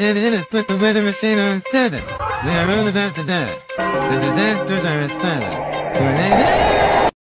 and it has put the weather machine on seven. We are all about to die. The disasters are as follows. Tornado!